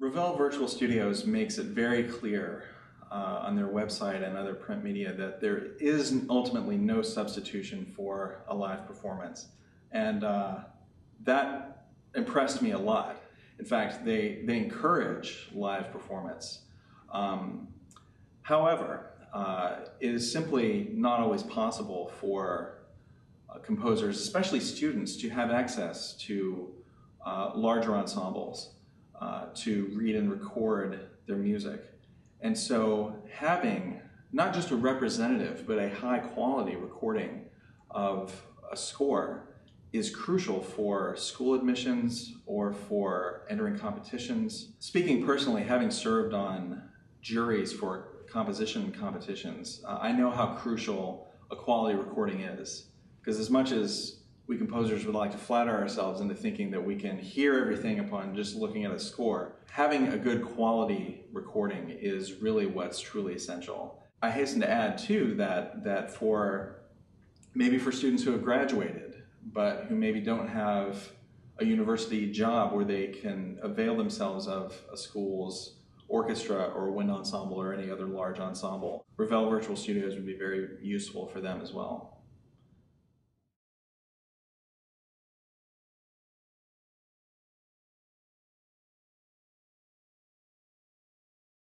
Ravel Virtual Studios makes it very clear uh, on their website and other print media that there is ultimately no substitution for a live performance. And uh, that impressed me a lot. In fact, they, they encourage live performance. Um, however, uh, it is simply not always possible for uh, composers, especially students, to have access to uh, larger ensembles, uh, to read and record their music. And so having not just a representative, but a high quality recording of a score is crucial for school admissions or for entering competitions. Speaking personally, having served on juries for composition competitions, uh, I know how crucial a quality recording is. Because as much as we composers would like to flatter ourselves into thinking that we can hear everything upon just looking at a score, having a good quality recording is really what's truly essential. I hasten to add too that that for maybe for students who have graduated but who maybe don't have a university job where they can avail themselves of a school's orchestra or wind ensemble or any other large ensemble. Ravel Virtual Studios would be very useful for them as well.